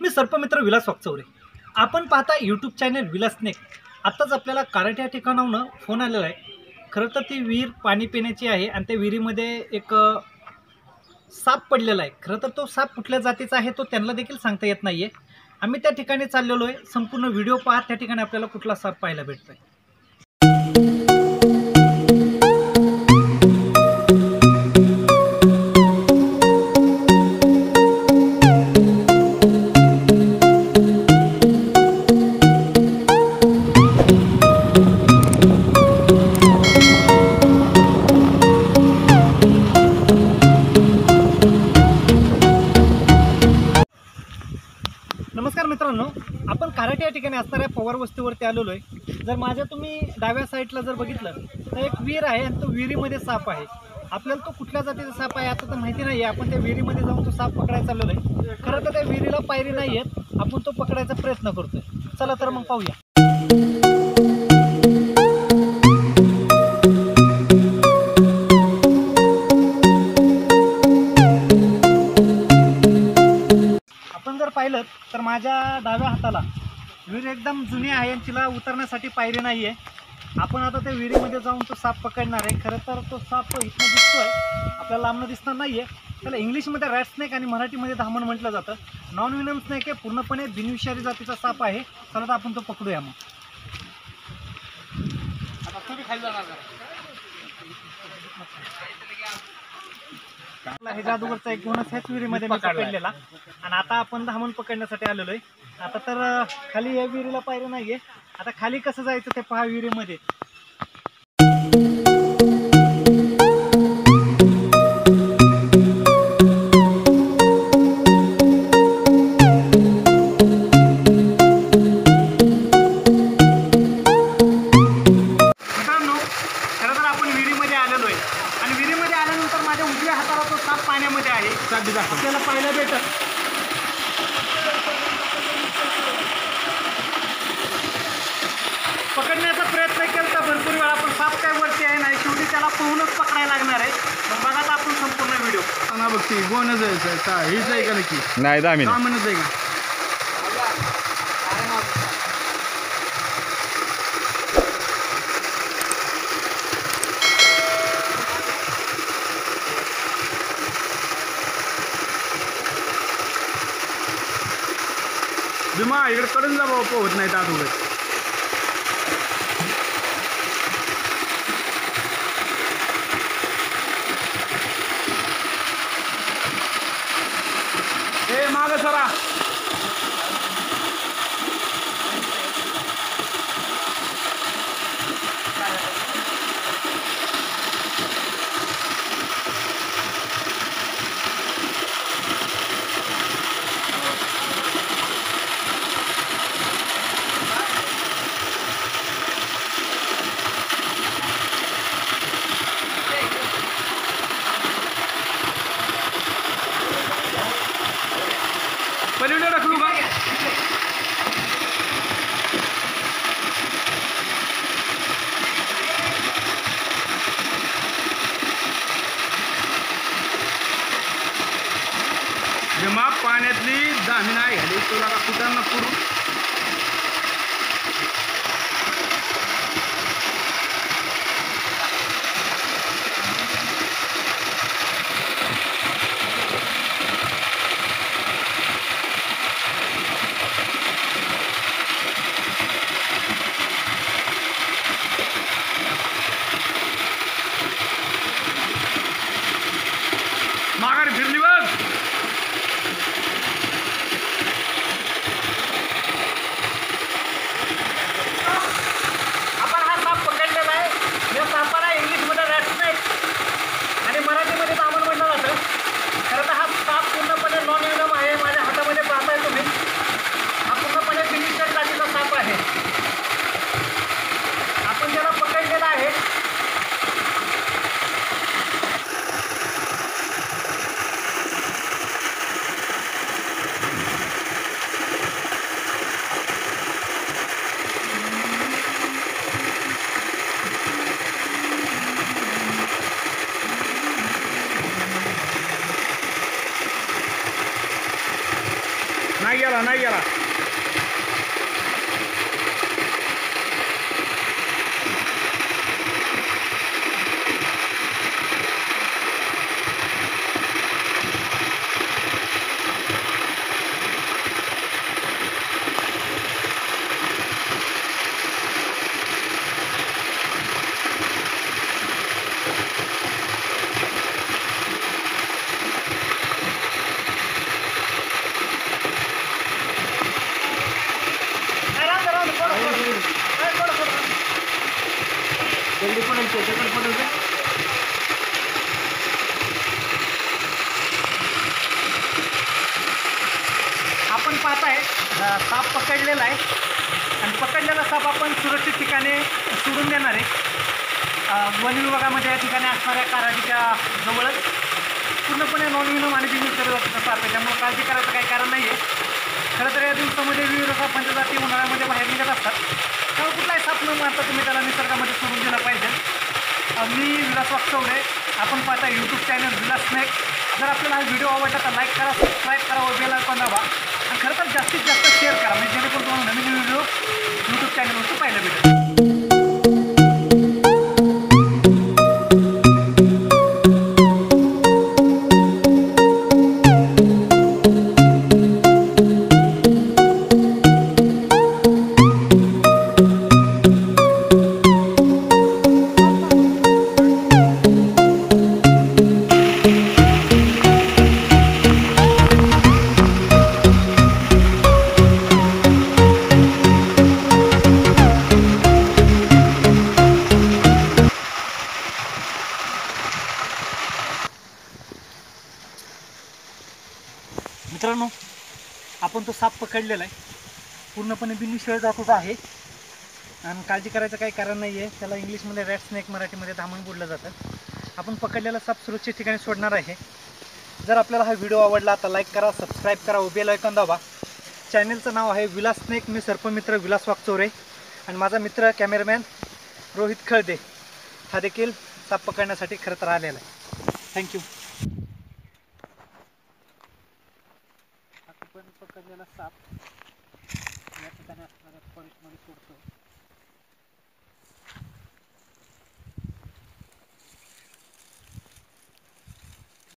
मी सर्पमित्र विलास वाकचौरे. आपण पाहता यूट्यूब चॅनल विलास नेक. आत्ताच आपल्याला कराटे या ठिकाणाहून फोन आलेला आहे. खरं तर ती विहीर पाणी पिण्याची आहे आणि त्या विहिरीमध्ये एक साप पडलेला आहे. खरं तर तो साप कुठल्या जातीचा आहे तो त्यांना देखील सांगता येत नाही आहे आम्ही त्या ठिकाणी चाललेलो आहे. संपूर्ण व्हिडिओ पाहत त्या ठिकाणी आपल्याला कुठला साप पाहायला भेटतोय. आहे मित्रांनो आपण कराटे या ठिकाणी असणाऱ्या पवार वस्तीवरती आलेलो आहे. जर माझ्या तुम्ही डाव्या साईडला जर बघितलं तर एक विहीर आहे आणि तो विहिरीमध्ये साप आहे. आपल्याला तो कुठल्या जातीचा साप आहे आता तर माहिती नाही आहे आपण त्या विहिरीमध्ये जाऊन तो साप पकडायला चाललेलो आहे. खरं तर त्या विहिरीला पायरी नाही आहेत आपण तो पकडायचा प्रयत्न करतोय. चला तर मग पाहूया. पाहिलं तर माझ्या डाव्या हाताला विहीर एकदम जुनी आहे आणि तिला उतरण्यासाठी पायरी नाही आहे आपण आता त्या विहिरीमध्ये जाऊन तो साप पकडणार आहे. खरं तर तो साप इथनं दिसतोय. आपल्याला लांबणं दिसणार नाही आहे त्याला इंग्लिशमध्ये रॅट स्नेक आणि मराठीमध्ये धामण म्हटलं जातं. नॉन विनम स्नेक हे पूर्णपणे बिनविषारी जातीचा साप आहे. चला तर आपण तो पकडूया मग. आपला हे जादूगरचा एक गुणच ह्याच विहिरीमध्ये मी पकडलेला. आणि आता आपण धामण पकडण्यासाठी आलेलो आहे आता तर खाली या विहिरीला पायरी नाहीये. आता खाली कसं जायचं ते पहा विहिरीमध्ये. उजव्या हाताला तो साप पाण्यामध्ये आहे. आपल्याला पाहायला भेटत. पकडण्याचा प्रयत्न केला तर भरपूर वेळा पण साप काय वरती आहे नाही शेवटी त्याला पळूनच पकडायला लागणार आहे. मग बघा आता आपण संपूर्ण व्हिडिओ. ना बघ ती गोनच आहे का हीच आहे का नक्की? नाही दामिनी का म्हणत आहे का? भीमा इकडे कडून जा बाबा पोहत नाही त्यात उघड ए माग सरा. पाण्यातली दामी नाही घाली तुला आपण पाहताय आहे साप पकडलेला आहे. आणि पकडलेला साप आपण सुरक्षित ठिकाणी सोडून देणार आहे. वन विभागामध्ये या ठिकाणी असणाऱ्या कारागीच्या जवळच. पूर्णपणे नॉन विनम आणि बिझनेस करत जातं साप आहे त्यामुळे काळजी करायचं काही कारण नाही आहे खरं तर या दिवसामध्ये विविध सापांच्या म्हणजे जाती उन्हाळ्यामध्ये बाहेर निघत असतात. त्यामुळे कुठलाही साप न मारता तुम्ही त्याला निसर्गामध्ये सोडून दिला पाहिजे. मी विलास वागचौडे आपण पाहता यूट्यूब चॅनल विलास स्नॅक जर आपल्याला हा व्हिडिओ आवडला तर लाईक करा सबस्क्राईब करा व बेल आयकॉन दाबा. मित्रांनो आपण तो साप पकडलेला आहे. पूर्णपणे बिनविषय जातोच आहे. आणि काळजी करायचं काही कारण नाही आहे त्याला इंग्लिशमध्ये रॅट स्नेक मराठीमध्ये धामण बोललं जातं. आपण पकडलेला साप सुरक्षित ठिकाणी सोडणार आहे. जर आपल्याला हा व्हिडिओ आवडला तर लाईक करा सबस्क्राईब करा व बेल दाबा. चॅनलचं नाव आहे विलास स्नेक मी सर्पमित्र विलास वागचोरे आणि माझा मित्र कॅमेरामॅन रोहित खळदे. हा देखील साप पकडण्यासाठी खरं तर आलेला आहे. थँक्यू आपण पकडलेला साप या ठिकाणी असणाऱ्या फॉरेस्टमध्ये सोडतो.